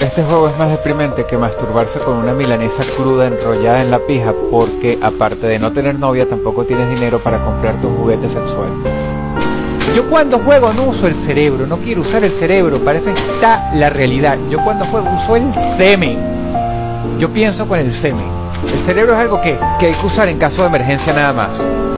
Este juego es más deprimente que masturbarse con una milanesa cruda enrollada en la pija porque aparte de no tener novia tampoco tienes dinero para comprar tu juguete sexual. Yo cuando juego no uso el cerebro, no quiero usar el cerebro, para eso está la realidad. Yo cuando juego uso el semen. Yo pienso con el semen. El cerebro es algo que, que hay que usar en caso de emergencia nada más.